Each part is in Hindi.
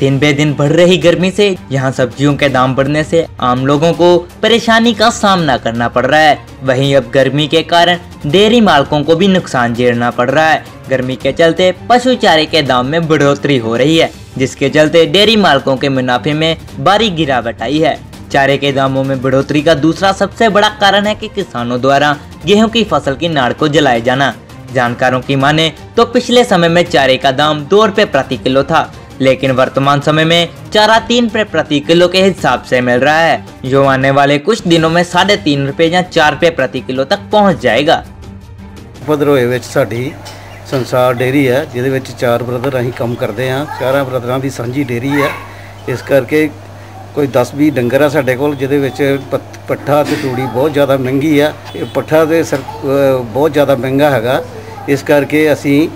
दिन बे दिन बढ़ रही गर्मी से यहाँ सब्जियों के दाम बढ़ने से आम लोगों को परेशानी का सामना करना पड़ रहा है। वहीं अब गर्मी के कारण डेयरी मालकों को भी नुकसान झेलना पड़ रहा है। गर्मी के चलते पशु चारे के दाम में बढ़ोतरी हो रही है, जिसके चलते डेयरी मालकों के मुनाफे में भारी गिरावट आई है। चारे के दामों में बढ़ोतरी का दूसरा सबसे बड़ा कारण है कि किसानों द्वारा गेहूँ की फ़सल की नाड़ को जलाए जाना। जानकारों की माने तो पिछले समय में चारे का दाम दो रुपए प्रति किलो था। लेकिन वर्तमान समय में चारा तीन रुपए प्रति किलो के हिसाब से मिल रहा है जो आने वाले कुछ दिनों में साढ़े तीन रुपए या चार रुपए प्रति किलो तक पहुंच जाएगा ਭਦਰੋਏ ਵਿੱਚ ਸਾਡੀ ਸੰਸਾਰ ਡੇਰੀ ਹੈ ਜਿਹਦੇ ਵਿੱਚ ਚਾਰ ਬ੍ਰਦਰ ਅਸੀਂ ਕੰਮ ਕਰਦੇ ਹਾਂ ਚਾਰਾਂ ਬ੍ਰਦਰਾਂ ਦੀ ਸਾਂਝੀ ਡੇਰੀ ਹੈ ਇਸ ਕਰਕੇ ਕੋਈ 10-20 ਡੰਗਰ ਆ ਸਾਡੇ ਕੋਲ ਜਿਹਦੇ ਵਿੱਚ ਪੱਤ- ਪੱਠਾ ਤੇ ਤੂੜੀ ਬਹੁਤ ਜ਼ਿਆਦਾ ਮਹਿੰਗੀ ਆ ਇਹ ਪੱਠਾ ਤੇ ਸਰ ਅ, ਬਹੁਤ ਜ਼ਿਆਦਾ ਮਹਿੰਗਾ ਹੈਗਾ ਇਸ ਕਰਕੇ ਅਸੀਂ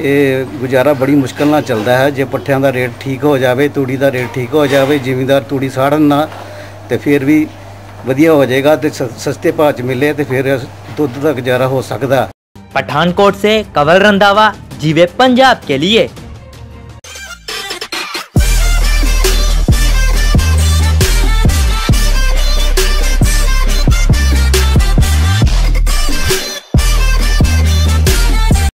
ਇਹ ਗੁਜ਼ਾਰਾ ਬੜੀ ਮੁਸ਼ਕਲ ਨਾਲ ਚੱਲਦਾ ਹੈ। ਜੇ ਪੱਠਿਆਂ ਦਾ ਰੇਟ ਠੀਕ ਹੋ ਜਾਵੇ, ਤੂੜੀ ਦਾ ਰੇਟ ਠੀਕ ਹੋ ਜਾਵੇ, ਜ਼ਿਮੀਂਦਾਰ ਤੂੜੀ ਸਾੜਨ ਨਾ, ਤੇ ਫਿਰ ਵੀ ਵਧੀਆ ਹੋ ਜਾਏਗਾ ਤੇ ਸਸਤੇ ਭਾਅ 'ਚ ਮਿਲੇ ਤੇ ਫਿਰ ਦੁੱਧ ਦਾ ਗੁਜ਼ਾਰਾ ਹੋ ਸਕਦਾ। ਪਠਾਨਕੋਟ ਸੇ ਕਵਲ ਰੰਦਾਵਾ ਜੀਵੇ ਪੰਜਾਬ ਕੇ ਲਈ